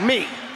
Me.